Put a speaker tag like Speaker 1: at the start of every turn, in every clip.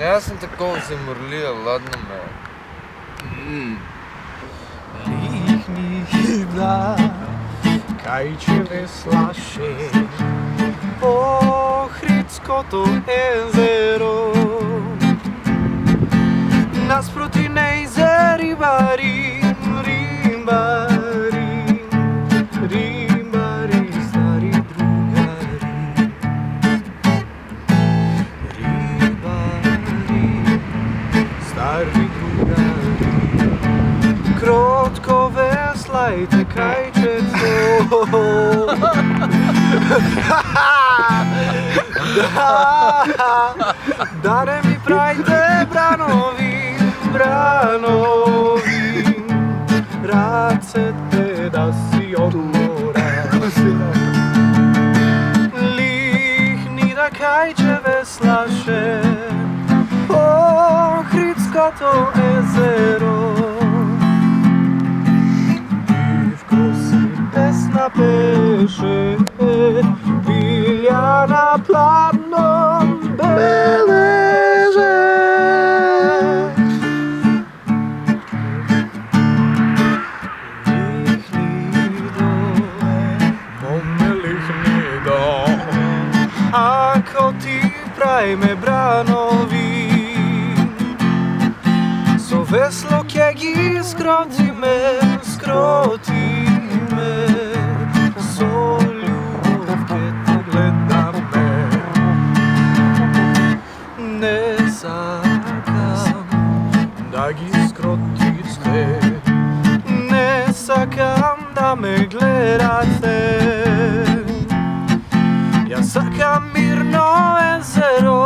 Speaker 1: Jaz sem tako zamrljiv, ladno me. Mm.
Speaker 2: Lihnih da, kaj če vesla še, pohritsko to jezero. arbitruga Krotko veslajte, kaj će to? da, dare mi prajte branovi, branovi Racete da si odmora Lih ni da kaj veslaše to ezero Des na pyszy Wilja na planną belerze. Ako ti prajme branovi κρέσλο και αγγεί σκρότσι με, σκρότσι με Σόλιου και το πλέναμε Ναι σακάμ, ντάγι σκρότσι σκέ Ναι σακάμ, να με Για σακάμ μυρνό εζερό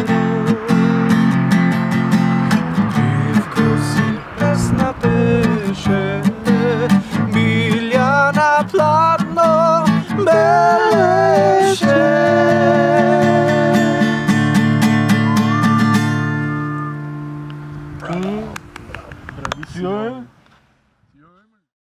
Speaker 2: Um. Bravíssimo.